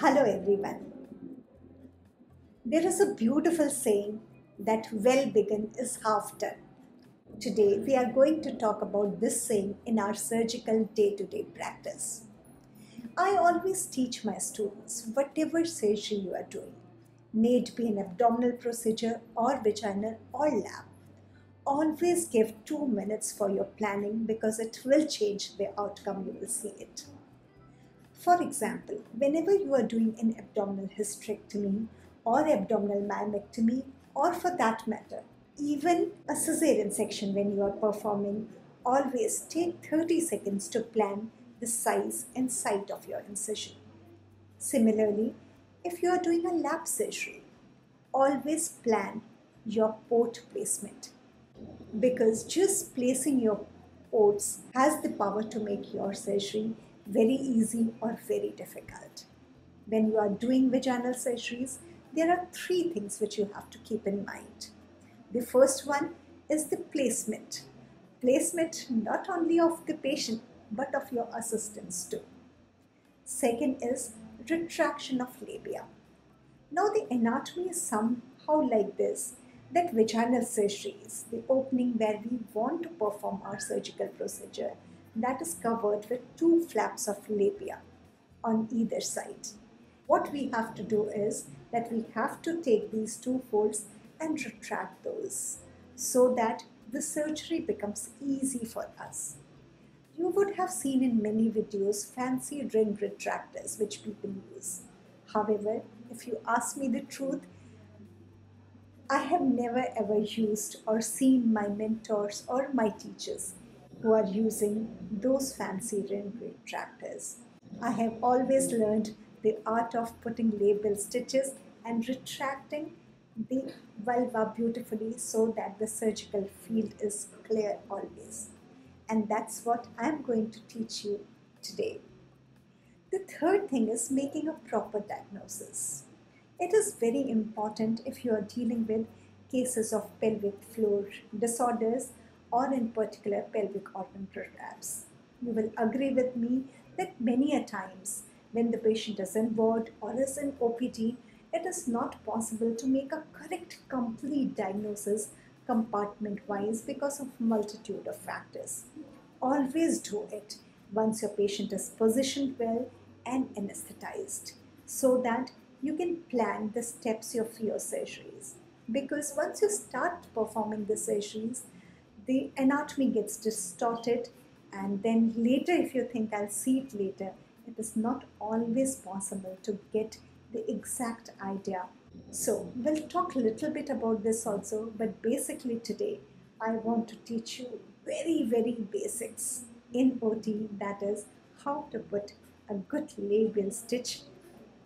Hello, everyone. There is a beautiful saying that well begun is half done. Today, we are going to talk about this saying in our surgical day to day practice. I always teach my students whatever surgery you are doing, may it be an abdominal procedure or vaginal or lap, always give two minutes for your planning because it will change the outcome you will see it. For example, whenever you are doing an abdominal hysterectomy or abdominal myomectomy, or for that matter, even a cesarean section when you are performing, always take 30 seconds to plan the size and site of your incision. Similarly, if you are doing a lap surgery, always plan your port placement because just placing your ports has the power to make your surgery very easy or very difficult. When you are doing vaginal surgeries, there are three things which you have to keep in mind. The first one is the placement. Placement not only of the patient but of your assistants too. Second is retraction of labia. Now the anatomy is somehow like this that vaginal surgery is the opening where we want to perform our surgical procedure that is covered with two flaps of labia on either side. What we have to do is that we have to take these two folds and retract those so that the surgery becomes easy for us. You would have seen in many videos fancy ring retractors which people use. However, if you ask me the truth, I have never ever used or seen my mentors or my teachers who are using those fancy ring retractors. I have always learned the art of putting labial stitches and retracting the vulva beautifully so that the surgical field is clear always. And that's what I'm going to teach you today. The third thing is making a proper diagnosis. It is very important if you are dealing with cases of pelvic floor disorders or in particular pelvic organ prolapse. You will agree with me that many a times when the patient is in ward or is in OPD, it is not possible to make a correct complete diagnosis compartment wise because of multitude of factors. Always do it once your patient is positioned well and anesthetized so that you can plan the steps of your surgeries because once you start performing the surgeries the anatomy gets distorted and then later if you think I'll see it later it is not always possible to get the exact idea. So we'll talk a little bit about this also but basically today I want to teach you very very basics in OT that is how to put a good labial stitch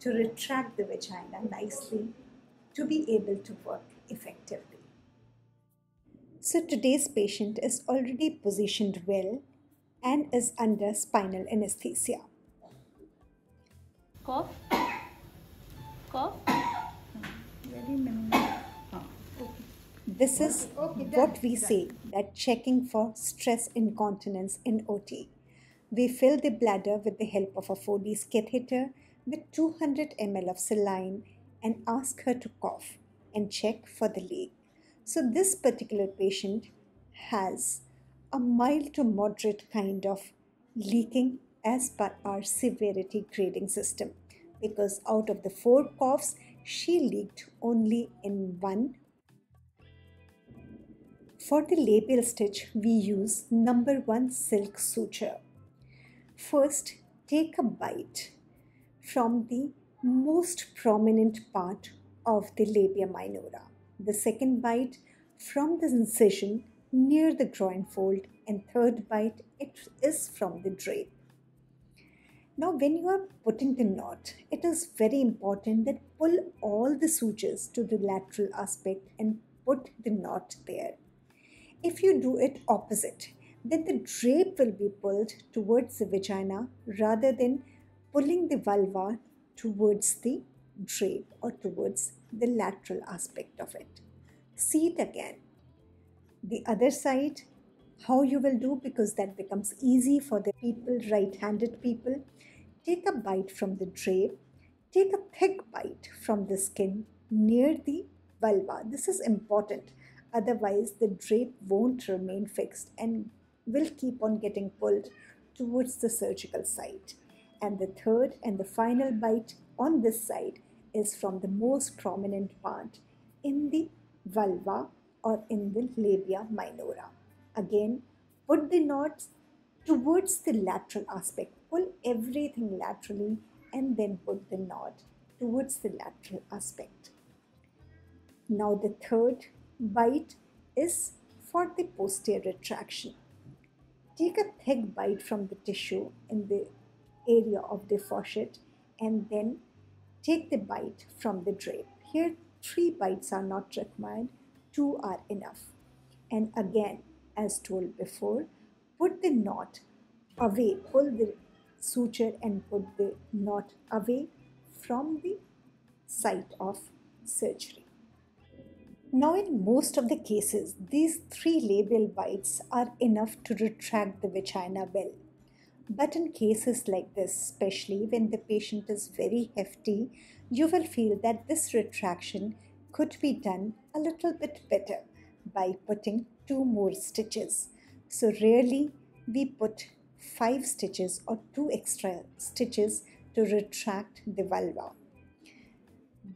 to retract the vagina nicely to be able to work effectively. So today's patient is already positioned well and is under spinal anesthesia. Cough. Cough. Very minimal. Ah, okay. This is what we say that checking for stress incontinence in OT. We fill the bladder with the help of a Foley's catheter with 200 ml of saline and ask her to cough and check for the leak. So, this particular patient has a mild to moderate kind of leaking as per our severity grading system because out of the four coughs, she leaked only in one for the labial stitch, we use number one silk suture. First, take a bite from the most prominent part of the labia minora. The second bite from the incision near the groin fold, and third bite it is from the drape. Now, when you are putting the knot, it is very important that pull all the sutures to the lateral aspect and put the knot there. If you do it opposite, then the drape will be pulled towards the vagina rather than pulling the vulva towards the drape or towards the lateral aspect of it. See it again. The other side, how you will do because that becomes easy for the people, right handed people. Take a bite from the drape, Take a thick bite from the skin near the vulva. This is important. Otherwise, the drape won't remain fixed and will keep on getting pulled towards the surgical site. And the third and the final bite on this side is from the most prominent part in the vulva or in the labia minora. Again, put the knots towards the lateral aspect. Pull everything laterally and then put the knot towards the lateral aspect. Now the third bite is for the posterior retraction. Take a thick bite from the tissue in the area of the fourchette and then take the bite from the drape. Here three bites are not required, two are enough. And again, as told before, put the knot away, pull the suture and put the knot away from the site of surgery. Now, in most of the cases, these three labial bites are enough to retract the vagina well. But in cases like this, especially when the patient is very hefty, you will feel that this retraction could be done a little bit better by putting two more stitches. So, rarely we put five stitches or two extra stitches to retract the vulva.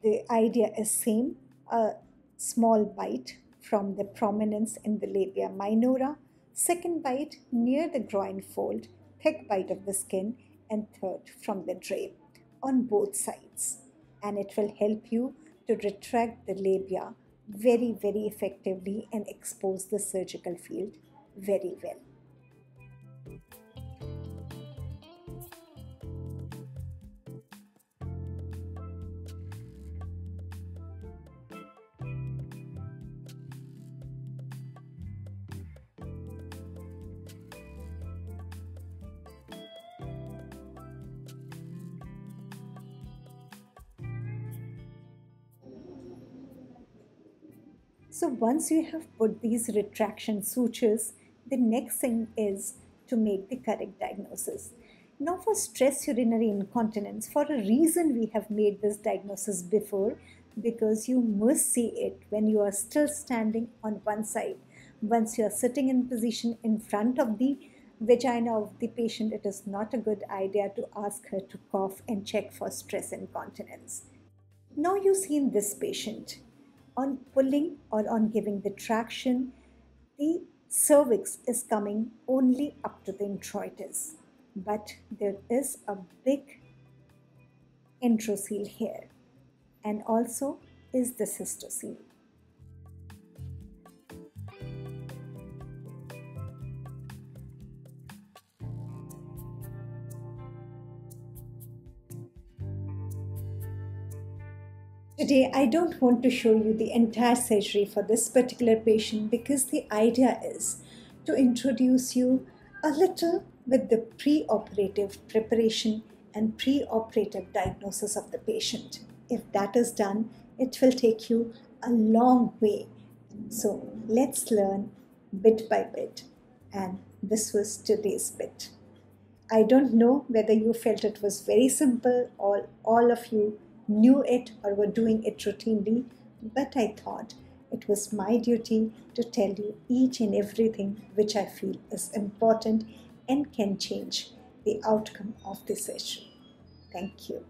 The idea is same, a small bite from the prominence in the labia minora, second bite near the groin fold, thick bite of the skin, and third from the drape on both sides. And it will help you to retract the labia very, very effectively and expose the surgical field very well. So once you have put these retraction sutures, the next thing is to make the correct diagnosis. Now for stress urinary incontinence, for a reason we have made this diagnosis before because you must see it when you are still standing on one side. Once you are sitting in position in front of the vagina of the patient, it is not a good idea to ask her to cough and check for stress incontinence. Now you see in this patient, on pulling or on giving the traction, the cervix is coming only up to the introitus. But there is a big enterocele here and also is the cystocele. Today, I don't want to show you the entire surgery for this particular patient because the idea is to introduce you a little with the pre-operative preparation and pre-operative diagnosis of the patient. If that is done, it will take you a long way. So let's learn bit by bit. And this was today's bit. I don't know whether you felt it was very simple or all of you knew it or were doing it routinely, but I thought it was my duty to tell you each and everything which I feel is important and can change the outcome of the session. Thank you.